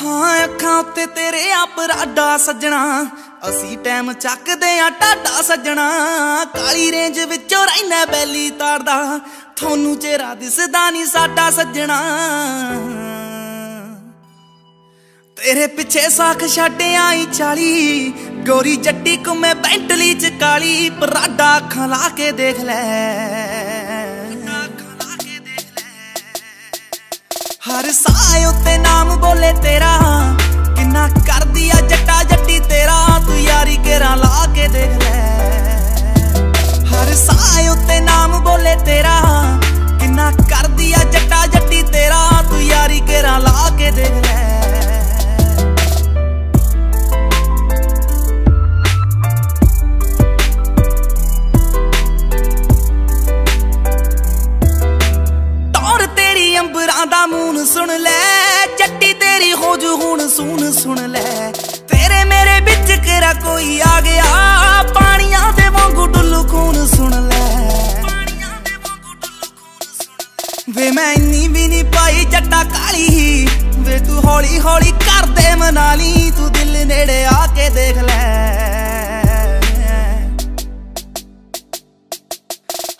ਹਾਂ, ਅੱਖਾਂ ਉੱਤੇ ਤੇਰੇ ਆਪਰਾਡਾ ਸੱਜਣਾ। ਅਸੀਂ ਟਾਈਮ ਚੱਕਦੇ ਆ, ਟਾਡਾ ਸੱਜਣਾ। ਕਾਲੀ ਰੇਂਜ ਵਿੱਚੋਂ ਰਹਿਣਾ ਬੈਲੀ ਤਾੜਦਾ। ਤੁਹਾਨੂੰ ਚਿਹਰਾ ਦਿਸਦਾ ਨਹੀਂ ਸਾਡਾ ਸੱਜਣਾ। ਤੇਰੇ ਪਿੱਛੇ ਸਾਖ ਛੱਡ ਆਈ ਚਾਲੀ। ਗੋਰੀ ਜੱਟੀ ਕੁਮੇ ਬੈਂਟਲੀ ਚ ਕਾਲੀ। ਪਰਾਡਾ ਅੱਖਾਂ ਲਾ ਕੇ ਦੇਖ ਲੈ। ਹਰ ਸਾਹ ਉੱਤੇ ਨਾਮ ਬੋਲੇ ਤੇਰਾ। ਕਿੰਨਾ ਕਰਦੀ ਆ ਜੱਟਾ ਤੇਰੀ ਦਾ ਮੂਨ ਸੁਣ ਲੈ, ਚੱਟੀ ਤੇਰੀ ਹੋ ਜੂ ਹੁਣ ਸੂਨ ਸੁਣ ਲੈ। ਤੇਰੇ ਮੇਰੇ ਵਿੱਚ ਕਿਹੜਾ ਕੋਈ ਆ ਗਿਆ? ਪਾਣੀਆਂ ਦੇ ਵਾਂਗੂ ਡੁੱਲੂ ਖੂਨ ਸੁਣ ਲੈ। ਵੇ ਮੈਂ ਇੰਨੀ ਵੀ ਨਹੀਂ ਪਾਈ ਜੱਟਾ ਕਾਲੀ। ਵੇ ਤੂੰ ਹੌਲੀ ਹੌਲੀ ਕਰਦੇ ਮਨਾਲੀ, ਤੂੰ ਦਿਲ ਨੇੜੇ ਆ ਕੇ ਦੇਖ ਲੈ।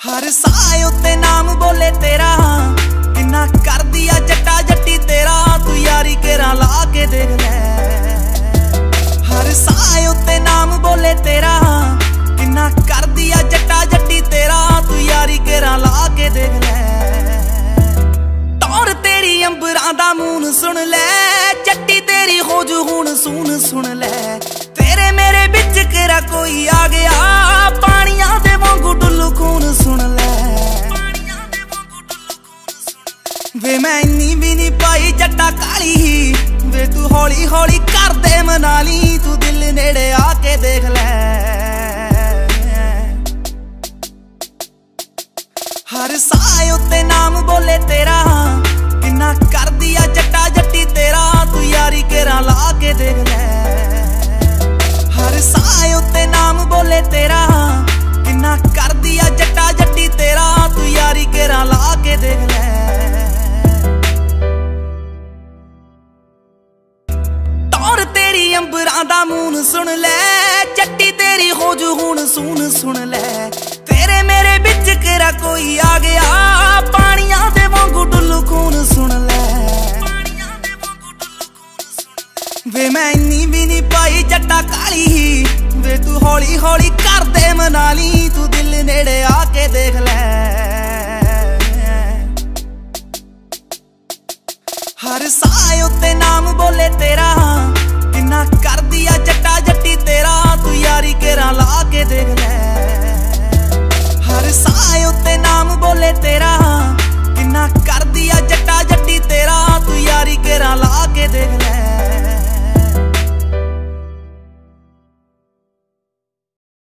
ਹਰ ਸਾਹ ਉੱਤੇ ਨਾਮ ਬੋਲੇ ਤੇਰਾ, ਕਿੰਨਾ ਟੌਰ ਅੰਬਰਾਂ ਦਾ ਮੂਨ ਸੁਣ ਲੈ, ਚੱਟੀ ਤੇਰੀ ਹੋ ਜੂ ਹੁਣ ਸੂਨ ਸੁਣ ਲੈ। ਤੇਰੇ ਮੇਰੇ ਵਿੱਚ ਕਿਹੜਾ ਕੋਈ ਆ ਗਿਆ? ਪਾਣੀਆਂ ਦੇ ਵਾਂਗੂ ਡੁੱਲੂ ਖੂਨ ਸੁਣ ਲੈ। ਵੇ ਮੈਂ ਇੰਨੀ ਵੀ ਨਹੀਂ ਪਾਈ ਜੱਟਾ ਕਾਲੀ। ਵੇ ਤੂੰ ਹੌਲੀ ਹੌਲੀ ਕਰਦੇ ਮਨਾਲੀ ਤੂੰ ਦਿਲ ਨੇੜੇ ਆ ਕੇ ਦੇਖ ਲੈ। ਹਰ ਸਾਹ ਉੱਤੇ ਨਾਮ ਬੋਲੇ ਤੇਰਾ ਕਿੰਨਾ ਕਰਦੀ ਆ ਜੱਟਾ ਜੱਟੀ ਤੇਰਾ, ਤੂੰ ਯਾਰੀ ਕੇਰਾ ਲਾ ਕੇ ਦੇਖ ਲੈ। ਹਰ ਸਾਹ ਉੱਤੇ ਨਾਮ ਬੋਲੇ ਤੇਰਾ, ਕਿੰਨਾ ਕਰਦੀ ਆ ਜੱਟਾ ਜੱਟੀ ਤੇਰਾ, ਤੂੰ ਯਾਰੀ ਕੇਰਾ ਲਾ ਕੇ ਦੇਖ ਲੈ। ਟੌਰ ਤੇਰੀ ਅੰਬਰਾਂ ਦਾ ਮੂਨ ਸੁਣ ਲੈ ਚੱਟੀ ਤੇਰੀ ਹੋ ਹੁਣ ਸੂਨ ਸੁਣ ਲੈ। ਤੇਰੇ ਮੇਰੇ ਵਿੱਚ ਕਿਹੜਾ ਕੋਈ ਆ ਗਿਆ? ਹੌਲੀ ਕਰਦੇ ਦੇ ਮਨਾਲੀ ਤੂੰ ਦਿਲ ਨੇੜੇ ਆ ਕੇ ਦੇਖ ਲੈ। ਹਰ ਸਾਇ ਉੱਤੇ ਨਾਮ ਬੋਲੇ ਤੇਰਾ, ਕਿੰਨਾ ਕਰਦੀ ਆ ਜੱਟਾ ਜੱਟੀ ਤੇਰਾ, ਤੂੰ ਯਾਰੀ ਕੇਰਾ ਲਾ ਕੇ ਦੇਖ ਲੈ। ਹਰ ਸਾਇ ਉੱਤੇ ਨਾਮ ਬੋਲੇ ਤੇਰਾ